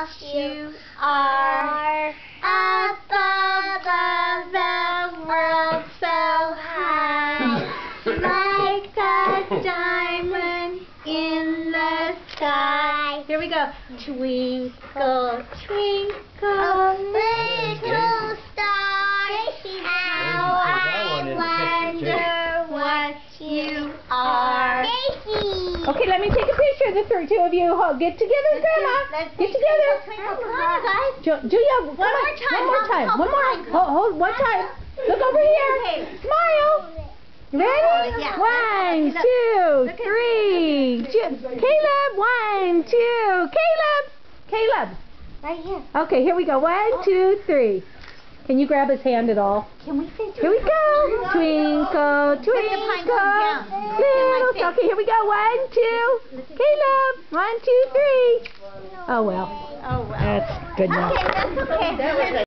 You are up above the world so high, like a diamond in the sky. Here we go. Twinkle, twinkle, little star, how I wonder what you are. Okay, let me take a picture of the three, two of you. Ho- Get together, Grandma. Let's Get together. twinkle, twinkle. Come on, guys. Julia, come One on. more time, One more time. One more. Hold, hold, one time. Look over here. Smile. Ready? Yeah. One, two, three. Caleb, one, two. Caleb. Caleb. Right here. Okay, here we go. One, oh. two, three. Can you grab his hand at all? Can we say Here we go. Twinkle, Put the pine cone twinkle, down. little. Look at my Okay, here we go. One, two. Caleb. One, two, three. Oh well, Oh, well. that's good enough. Okay, that's okay.